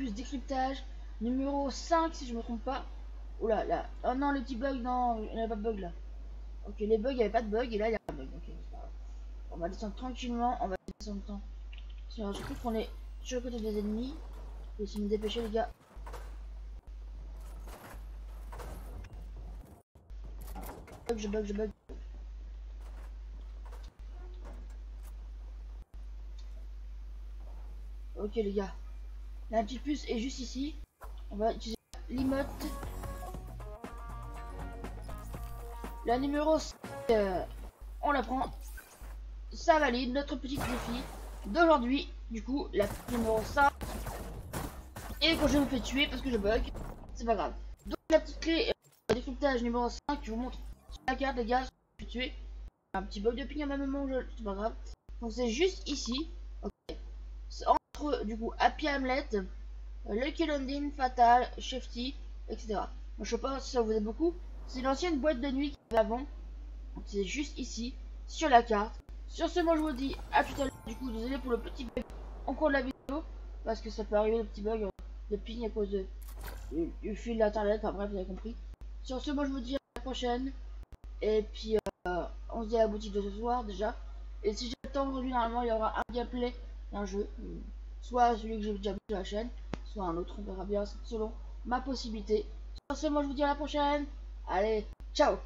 plus décryptage numéro 5 si je me trompe pas. Oula là, oh non les petits bugs, non, il n'y a pas de bug là. Ok, les bugs, il n'y avait pas de bug et là il y a un bug. Ok. On va descendre tranquillement, on va descendre temps. Trouve qu'on est sur le côté des ennemis. Je vais essayer de dépêcher les gars. Bug, je bug, je bug. Ok les gars. La petite puce est juste ici. On va utiliser l'emote. La numéro 5, euh, on la prend. Ça valide notre petit défi d'aujourd'hui. Du coup, la numéro 5. Et quand je me fais tuer parce que je bug, c'est pas grave. Donc la petite clé euh, décryptage numéro 5, je vous montre sur la carte les gars, je suis tué. Un petit bug de ping à ma moment, c'est pas grave. Donc c'est juste ici. Du coup Happy Hamlet, Lucky Landing, Fatal, Shifty, etc. Moi, je sais pas si ça vous aide beaucoup. C'est l'ancienne boîte de nuit qui avant. C'est juste ici, sur la carte. Sur ce, moi je vous dis à tout à l'heure. Du coup, désolé pour le petit bug en cours de la vidéo. Parce que ça peut arriver le petit bug de ping à cause de, du, fil d'internet. Enfin bref, vous avez compris. Sur ce, moi je vous dis à la prochaine. Et puis, euh, on se dit à la boutique de ce soir déjà. Et si temps aujourd'hui, normalement, il y aura un gameplay d'un jeu. Soit celui que j'ai déjà vu sur la chaîne, soit un autre. On verra bien selon ma possibilité. Sur ce, moi je vous dis à la prochaine. Allez, ciao